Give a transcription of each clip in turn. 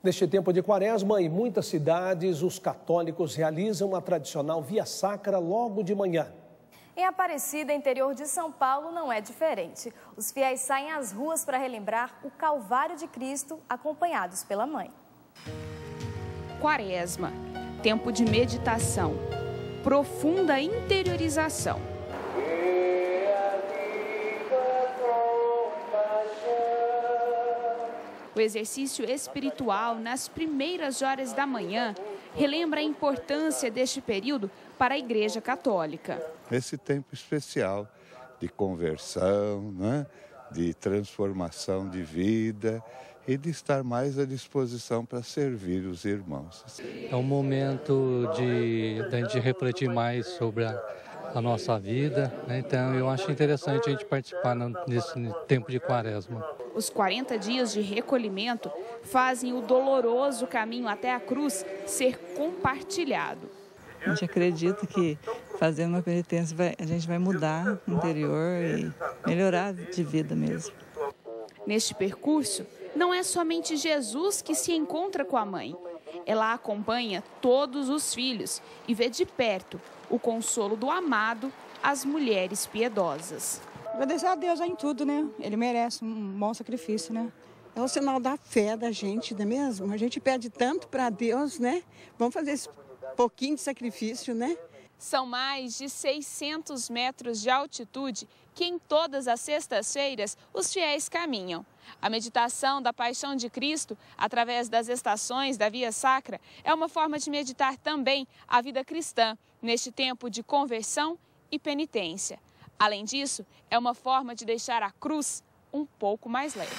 Neste tempo de quaresma, em muitas cidades, os católicos realizam a tradicional via sacra logo de manhã. Em Aparecida, interior de São Paulo, não é diferente. Os fiéis saem às ruas para relembrar o Calvário de Cristo, acompanhados pela mãe. Quaresma, tempo de meditação, profunda interiorização. O exercício espiritual nas primeiras horas da manhã relembra a importância deste período para a Igreja Católica. Esse tempo especial de conversão, né? de transformação de vida e de estar mais à disposição para servir os irmãos. É um momento de, de refletir mais sobre a, a nossa vida, né? então eu acho interessante a gente participar nesse tempo de quaresma. Os 40 dias de recolhimento fazem o doloroso caminho até a cruz ser compartilhado. A gente acredita que fazendo uma penitência vai, a gente vai mudar o interior e melhorar de vida mesmo. Neste percurso, não é somente Jesus que se encontra com a mãe. Ela acompanha todos os filhos e vê de perto o consolo do amado às mulheres piedosas. Agradecer a Deus em tudo, né? Ele merece um bom sacrifício, né? É o sinal da fé da gente, não é mesmo? A gente pede tanto para Deus, né? Vamos fazer esse pouquinho de sacrifício, né? São mais de 600 metros de altitude que em todas as sextas-feiras os fiéis caminham. A meditação da paixão de Cristo, através das estações da Via Sacra, é uma forma de meditar também a vida cristã, neste tempo de conversão e penitência. Além disso, é uma forma de deixar a cruz um pouco mais leve.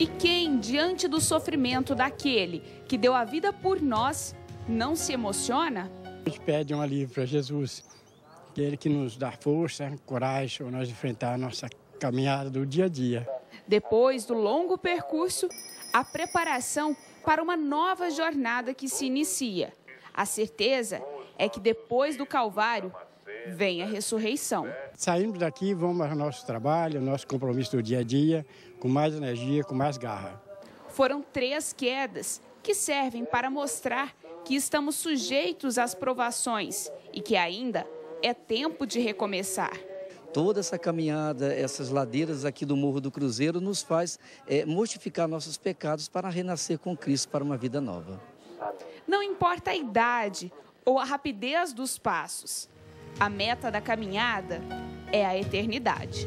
E quem, diante do sofrimento daquele que deu a vida por nós, não se emociona? Pede um alívio para Jesus, Ele que nos dá força, coragem para nós enfrentar a nossa caminhada do dia a dia. Depois do longo percurso, a preparação para uma nova jornada que se inicia. A certeza é que depois do Calvário vem a ressurreição. Saímos daqui, vamos ao nosso trabalho, ao nosso compromisso do dia a dia, com mais energia, com mais garra. Foram três quedas que servem para mostrar que estamos sujeitos às provações e que ainda é tempo de recomeçar. Toda essa caminhada, essas ladeiras aqui do Morro do Cruzeiro, nos faz é, mortificar nossos pecados para renascer com Cristo para uma vida nova. Não importa a idade ou a rapidez dos passos, a meta da caminhada é a eternidade.